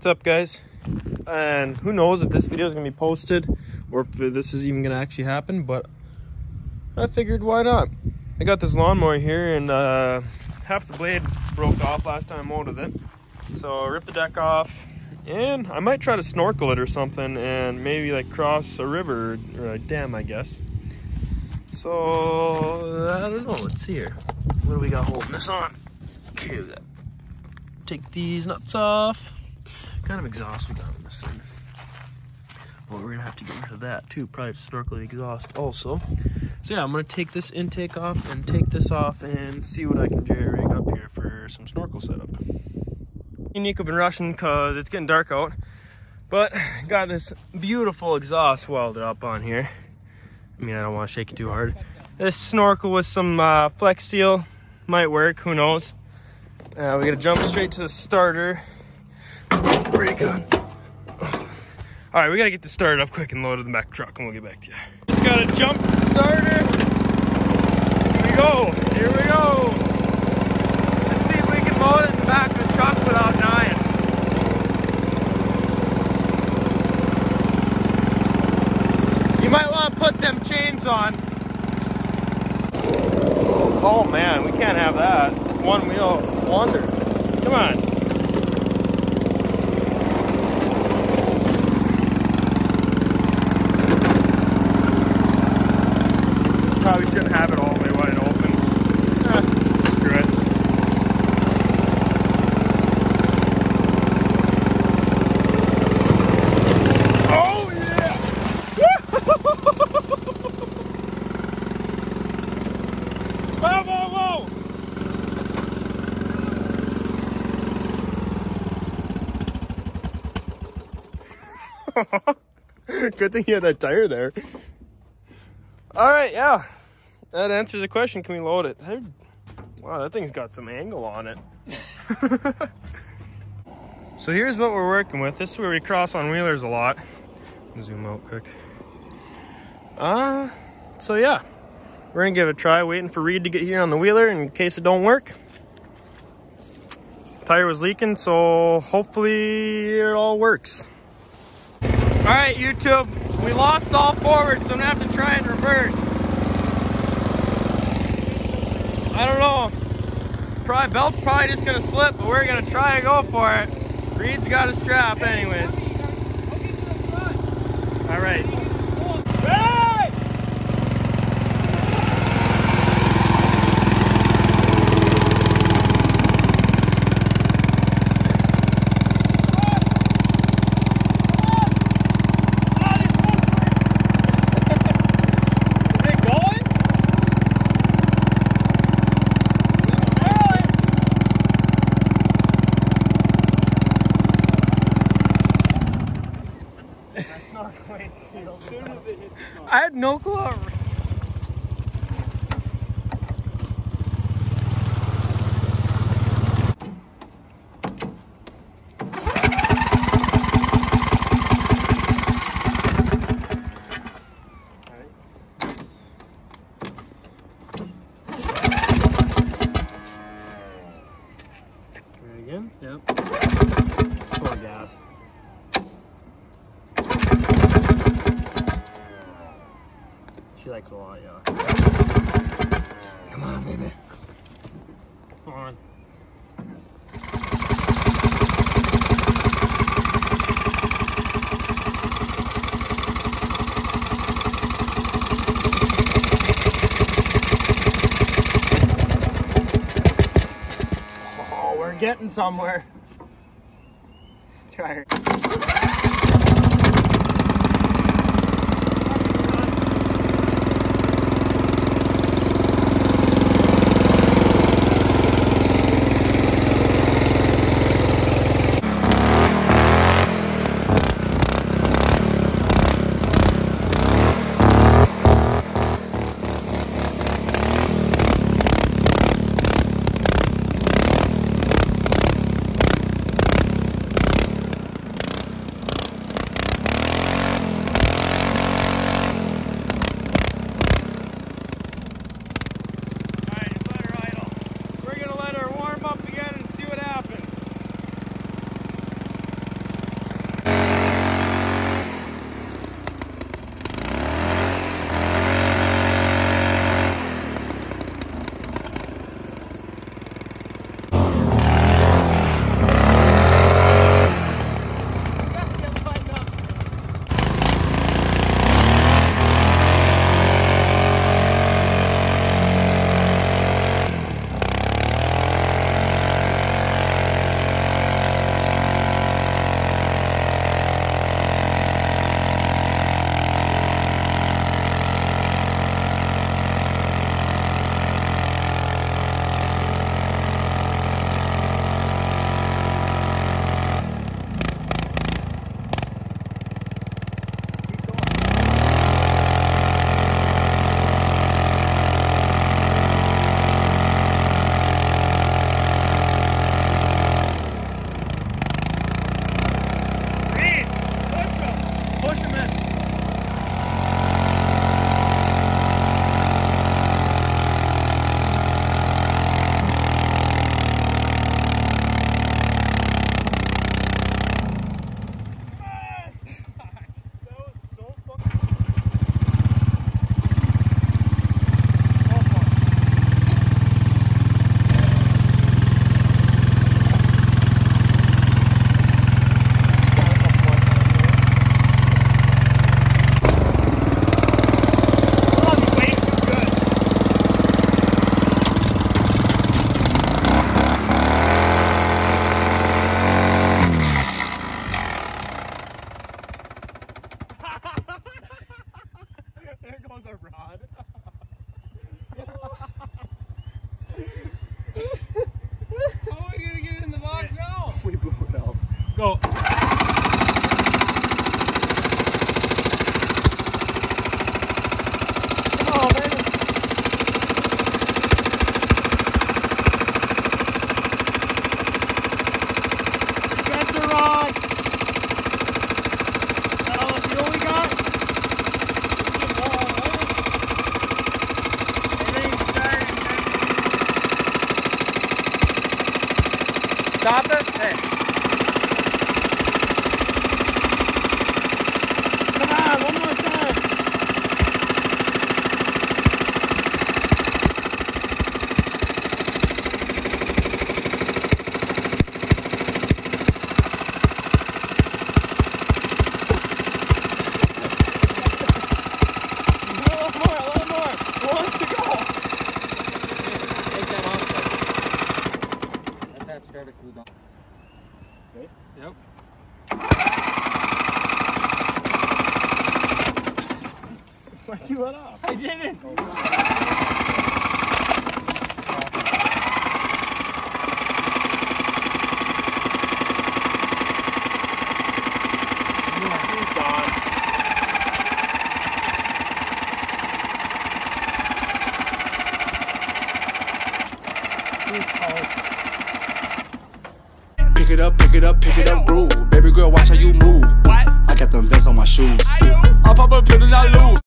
What's up guys? And who knows if this video is gonna be posted or if this is even gonna actually happen, but I figured why not? I got this lawnmower here and uh, half the blade broke off last time I mowed it. So I ripped the deck off and I might try to snorkel it or something and maybe like cross a river or a dam, I guess. So I don't know, let's see here. What do we got holding this on? Okay, take these nuts off kind of exhaust we got on this thing. Well, we're gonna have to get rid of that too, probably snorkel the exhaust also. So yeah, I'm gonna take this intake off and take this off and see what I can jerry rig up here for some snorkel setup. Nico been rushing cause it's getting dark out, but got this beautiful exhaust welded up on here. I mean, I don't wanna shake it too hard. This snorkel with some uh, flex seal might work, who knows. Uh, we gotta jump straight to the starter Pretty good. All right, we gotta get this started up quick and load it in the back truck and we'll get back to you. Just gotta jump the starter. Here we go, here we go. Let's see if we can load it in the back of the truck without dying. You might wanna put them chains on. Oh man, we can't have that. One wheel wonder. Come on. Probably shouldn't have it all the way wide open. Screw it. Oh yeah! whoa, whoa, whoa! Good thing you had that tire there. All right, yeah that answers the question. Can we load it? Wow, that thing's got some angle on it. so here's what we're working with. This is where we cross on wheelers a lot. Zoom out quick. Uh, so yeah, we're gonna give it a try. Waiting for Reed to get here on the wheeler in case it don't work. Tire was leaking, so hopefully it all works. All right, YouTube, we lost all forward, so I'm gonna have to try and reverse. I don't know. Probably belt's probably just gonna slip, but we're gonna try and go for it. Reed's got a strap anyways. All right. I had no clue. She likes a lot, yeah. Come on, baby. Come on. Oh, we're getting somewhere. Try her. Go. Oh, man. Get the rod. Oh, you only got. Stop it. Hey. Come on, one more time. A little more, a little more. Who wants to go? Take that off. Let that start to cool down. Okay. Yep. Why'd you let off? I didn't. Pick it up, pick it up, pick it up, groove. Baby girl, watch how you move. What? I got them vests on my shoes. I. I pop up, put it, I lose.